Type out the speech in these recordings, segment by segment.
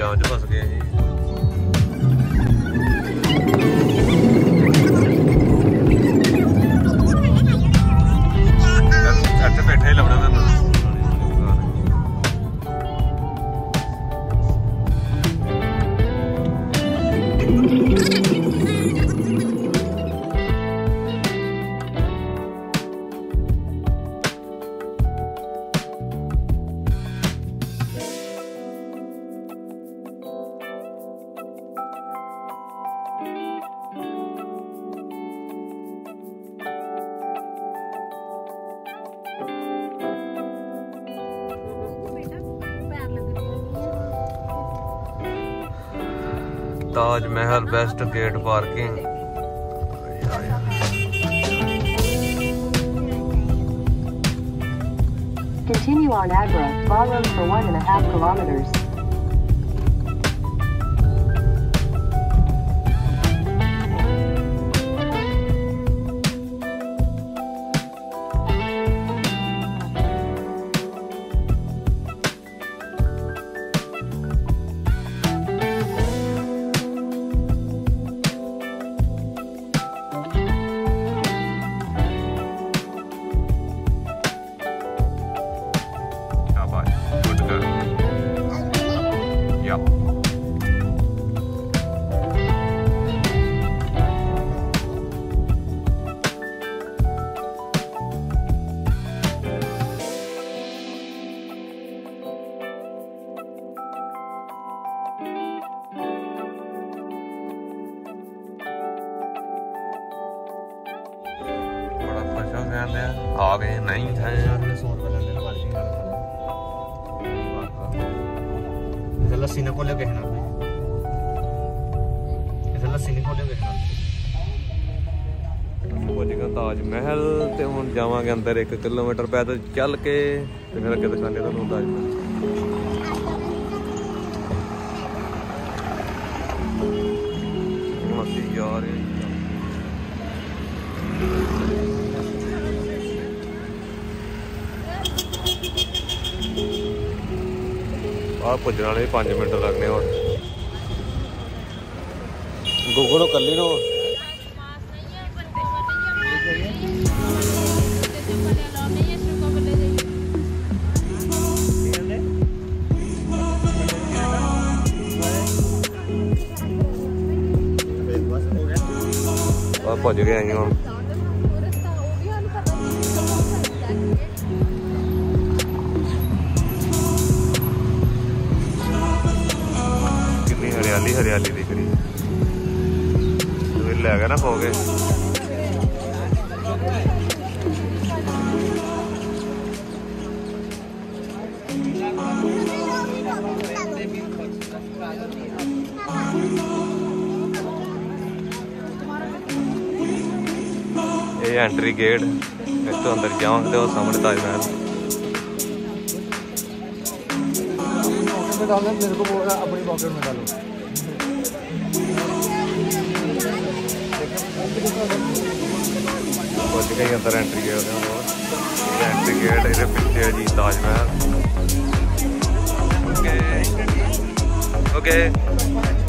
ਜਾਮ 'ਚ ਫਸ ਗਏ ਜੀ ਇੱਥੇ ਬੈਠੇ ਲੱਭਣਾ Taj Mahal best gate parking Continue on Agra, follow for one and a half kilometers. ਰਹਿਣ ਲਿਆ ਆ। ਗਏ ਨਹੀਂ ਹੈ इधर लस्सी ना खोलो कहना इधर लस्सी नहीं खोलो कहना ਤਾਜ ਮਹਿਲ ਤੇ ਹੁਣ ਜਾਵਾਂਗੇ ਅੰਦਰ 1 ਕਿਲੋਮੀਟਰ ਪੈਦਲ ਚੱਲ ਕੇ ਤੇ ਫਿਰ ਅੱਗੇ ਦਿਖਾਣੇ ਤੁਹਾਨੂੰ ਤਾਜ ਮਹਿਲ ਹੁਣ ਅਸੀਂ ਜਾ ਰਹੇ ਜੀ। ਪੁੱਜਣ ਵਾਲੇ 5 ਮਿੰਟ ਲੱਗਣੇ ਹੁਣ ਗੁੱਗੂ ਨੂੰ ਕੱਲੀ ਨੂੰ ਆ ਗਏ ਅਸੀਂ ਹੁਣ एंट्री गेट एक तो अंदर जाओ तो सामने ताजमहल अंदर एंट्री गेट एंट्री गेट ये पीछे है जी ताजमहल ओके ओके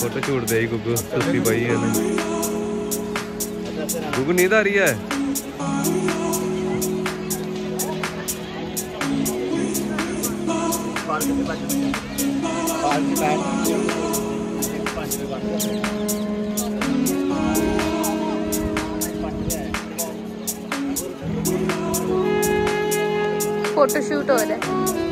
फ़ोटो झूट दे गुगू सुस्ती पाई है गुगू नींद आ रही है? पार्क की बैठ पाँच रुपये बात फ़ोटो शूट हो रहा है।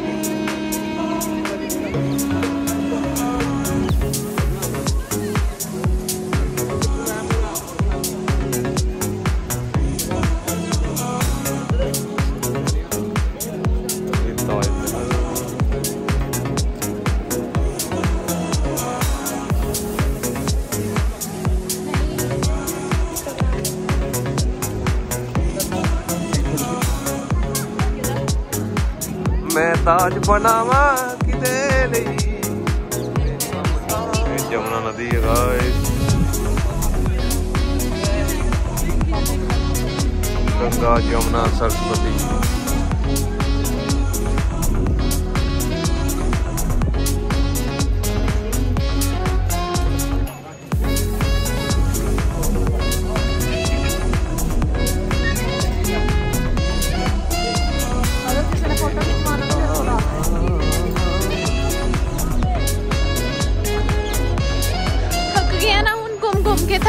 ਮੈਂ ਤਾਜ ਬਣਾਵਾਂ ਕਿਤੇ ਲਈ ਇਹ ਜਮਨਾ ਨਦੀ ਹੈ ਗਾਇਸ ਗੰਗਾ ਜਮਨਾ ਸਰਸਵਤੀ।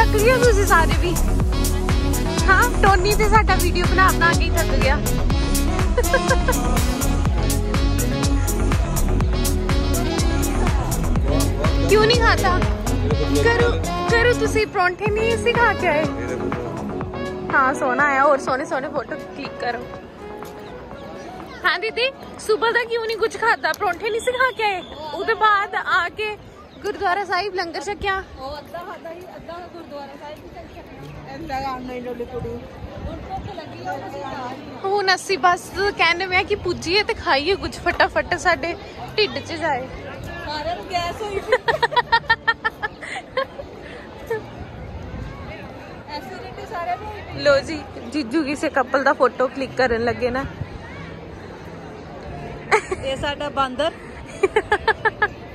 ਥੱਕ ਗਿਆ ਤੁਸੀਂ ਸਾਰੇ ਵੀ ਹਾਂ ਟੋਨੀ ਤੇ ਸਾਡਾ ਵੀਡੀਓ ਬਣਾ ਬਣਾ ਕੇ ਹੀ ਥੱਕ ਗਿਆ ਕਿਉਂ ਨਹੀਂ ਖਾਤਾ ਕਰੂ ਕਰੂ ਤੁਸੀਂ ਪਰੌਂਠੇ ਨਹੀਂ ਸੀ ਖਾ ਕੇ ਆਏ ਇਹਦੇ ਕੋਲ हाँ सोना है और सोने सोने फोटो क्लिक करो हाँ दीदी सुबह तक क्यों नहीं कुछ खाता परौंठे नहीं सिखा के आए ਉਹਦੇ ਬਾਅਦ ਆ ਕੇ ਗੁਰਦੁਆਰਾ ਸਾਹਿਬ ਲੰਗਰ ਛਕਿਆ ਉਹ ਅੱਧਾ ਖਾਦਾ ਹੀ ਅੱਧਾ ਗੁਰਦੁਆਰਾ ਸਾਹਿਬ ਦੀ ਚੱਕਿਆ ਇੰਦਾ ਕੰਮ ਨਹੀਂ ਡੋਲੀ ਕੁੜੀ ਹੁਣ ਭੁੱਖ ਲੱਗੀ ਹੋਈ ਅਸੀਂ ਖਾ ਲਈ ਹੁਣ ਅਸੀਂ ਬਸ ਕਹਿੰਦੇ ਮੈਂ ਕਿ ਪੁੱਜੀਏ ਤੇ ਖਾਈਏ ਕੁਝ ਫਟਾਫਟ ਸਾਡੇ ਢਿੱਡ 'ਚ ਜਾਏ ਸਾਰਿਆਂ ਨੂੰ ਗੈਸ ਹੋਈ ਸੀ ਐਸਿਡਿਟੀ ਸਾਰਿਆਂ ਨੂੰ ਹੋਈ ਪਈ। ਲੋ ਜੀ ਜੀਜੂ ਕਿਸੇ ਕਪਲ ਦਾ ਫੋਟੋ ਕਲਿੱਕ ਕਰਨ ਲੱਗੇ ਨਾ ਇਹ ਸਾਡਾ ਬਾਂਦਰ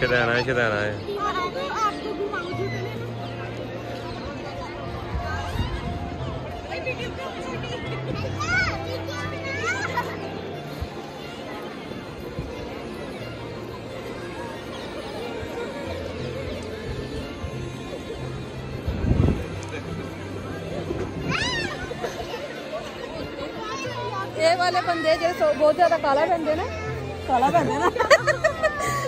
शदैन है शदैन है। ये वाले बंदे जो बहुत ज़्यादा काला पहनते ना। काला पहनते ना।